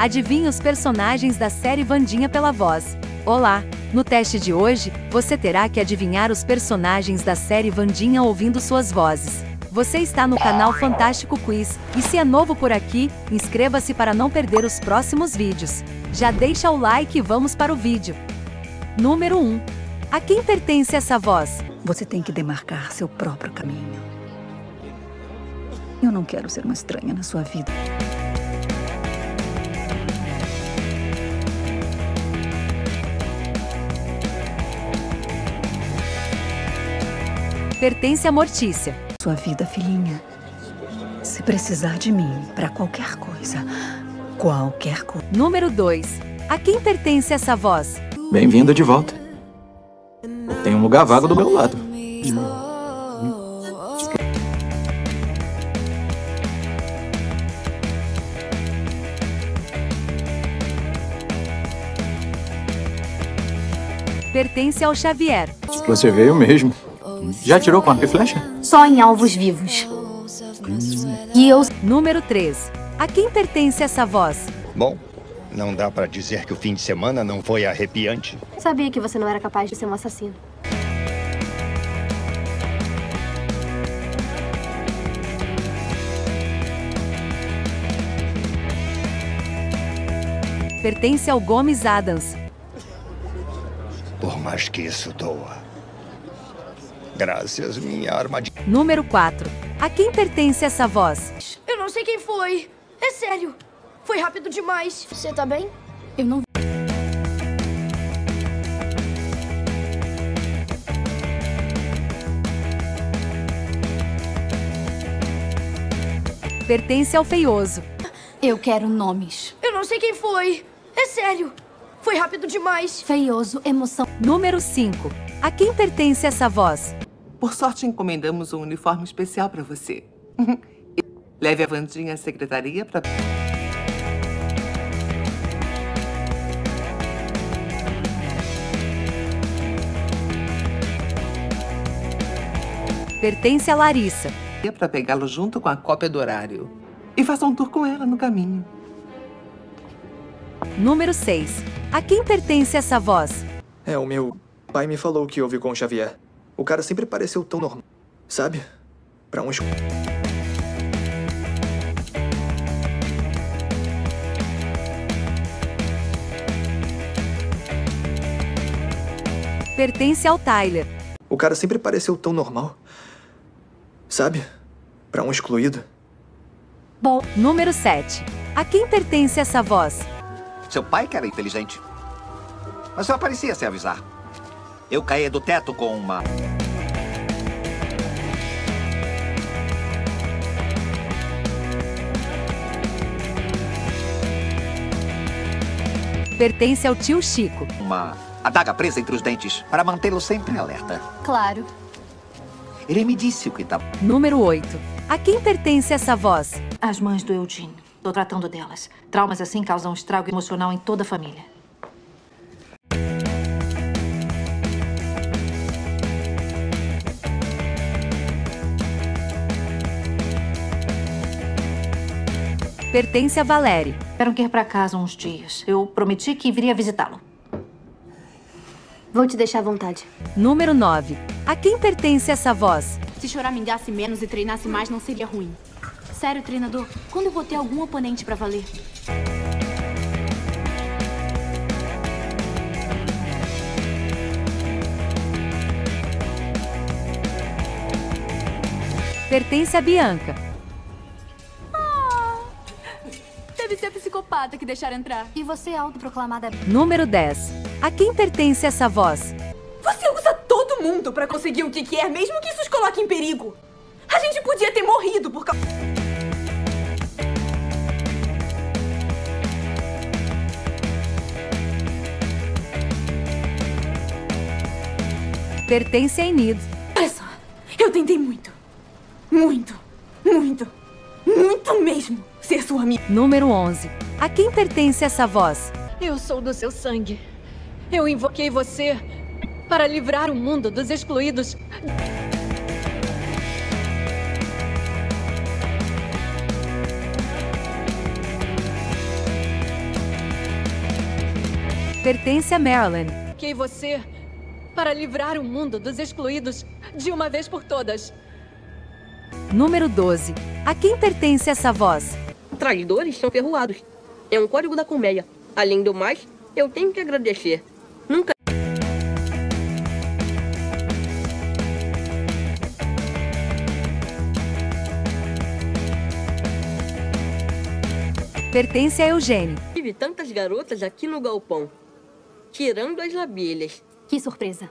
Adivinhe os personagens da série Vandinha pela voz. Olá! No teste de hoje, você terá que adivinhar os personagens da série Vandinha ouvindo suas vozes. Você está no canal Fantástico Quiz, e se é novo por aqui, inscreva-se para não perder os próximos vídeos. Já deixa o like e vamos para o vídeo. Número 1. A quem pertence essa voz? Você tem que demarcar seu próprio caminho. Eu não quero ser uma estranha na sua vida. Pertence a Mortícia. Sua vida, filhinha. Se precisar de mim para qualquer coisa, qualquer coisa. Número 2. A quem pertence essa voz? Bem-vinda de volta. Tem um lugar vago do meu lado. Pertence ao Xavier. Você veio mesmo. Já tirou com arco e flecha? Só em alvos vivos. E eu. Número 3. A quem pertence essa voz? Bom, não dá pra dizer que o fim de semana não foi arrepiante. Sabia que você não era capaz de ser um assassino. Pertence ao Gomes Adams. Por mais que isso doa. Graças, minha armadilha. Número 4. A quem pertence essa voz? Eu não sei quem foi. É sério. Foi rápido demais. Você tá bem? Eu não. Pertence ao Feioso. Eu quero nomes. Eu não sei quem foi. É sério. Foi rápido demais. Feioso, emoção. Número 5. A quem pertence essa voz? Por sorte, encomendamos um uniforme especial para você. Leve a Vandinha à secretaria para. Pertence a Larissa. para pegá-lo junto com a cópia do horário. E faça um tour com ela no caminho. Número 6. A quem pertence essa voz? É, o meu pai me falou que houve com o Xavier. O cara sempre pareceu tão normal. Sabe? Pra um... es- Pertence ao Tyler. O cara sempre pareceu tão normal. Sabe? Pra um excluído. Bom. Número 7. A quem pertence essa voz? Seu pai que era inteligente. Mas só parecia se avisar. Eu caí do teto com uma... Pertence ao tio Chico. Uma adaga presa entre os dentes para mantê-lo sempre alerta. Claro. Ele me disse o que tá... Número 8. A quem pertence essa voz? As mães do Eugene. Tô tratando delas. Traumas assim causam um estrago emocional em toda a família. Pertence a Valéria. Tiveram que ir pra casa uns dias. Eu prometi que viria visitá-lo. Vou te deixar à vontade. Número 9. A quem pertence essa voz? Se choramingasse menos e treinasse mais, não seria ruim. Sério, treinador, quando eu vou ter algum oponente pra valer? Pertence a Bianca. Que deixaram entrar. E você é autoproclamada. Número 10. A quem pertence essa voz? Você usa todo mundo pra conseguir o que quer, mesmo que isso os coloque em perigo. A gente podia ter morrido por causa. Pertence a Enid. Olha só, eu tentei muito. Muito, muito, muito mesmo ser sua amiga. Número 11. A quem pertence essa voz? Eu sou do seu sangue. Eu invoquei você para livrar o mundo dos excluídos. Pertence a Marilyn. Que você para livrar o mundo dos excluídos de uma vez por todas. Número 12. A quem pertence essa voz? Traidores são ferroados. É um código da colmeia. Além do mais, eu tenho que agradecer. Nunca. Pertence a Eugênio. Tive tantas garotas aqui no galpão. Tirando as abelhas. Que surpresa.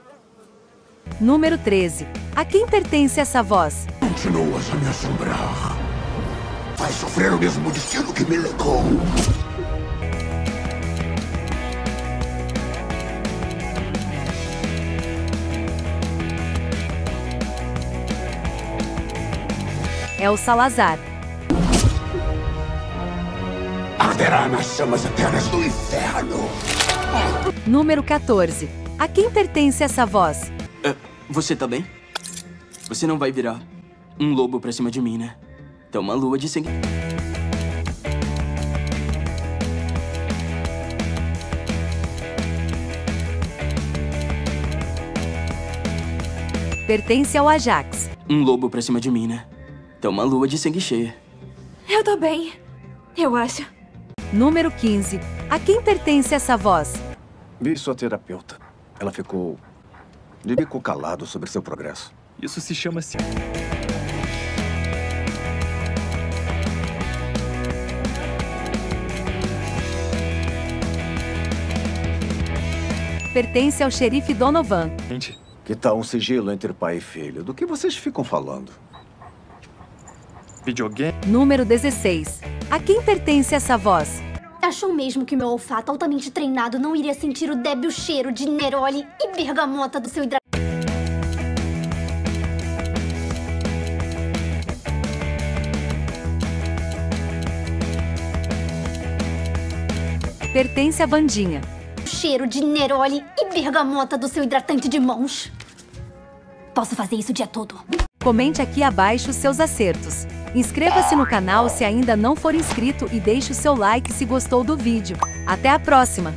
Número 13. A quem pertence essa voz? Continuas a me assombrar. Vai sofrer o mesmo destino que me legou. É o Salazar. Arderá nas chamas eternas do inferno. Número 14. A quem pertence essa voz? É, você tá bem? Você não vai virar um lobo pra cima de mim, né? Tem uma lua de sangue. Pertence ao Ajax. Um lobo pra cima de mim, né? Tem uma lua de sangue cheia. Eu tô bem. Eu acho. Número 15. A quem pertence essa voz? Vi sua terapeuta. Ela ficou de bico calado sobre seu progresso. Isso se chama assim. Pertence ao xerife Donovan. Gente, que tal um sigilo entre pai e filho? Do que vocês ficam falando? Videogame? Número 16. A quem pertence essa voz? Achou mesmo que meu olfato altamente treinado não iria sentir o débil cheiro de Neroli e bergamota do seu hidratante? Pertence a Vandinha. O cheiro de Neroli e bergamota do seu hidratante de mãos. Posso fazer isso o dia todo. Comente aqui abaixo seus acertos. Inscreva-se no canal se ainda não for inscrito e deixe o seu like se gostou do vídeo. Até a próxima!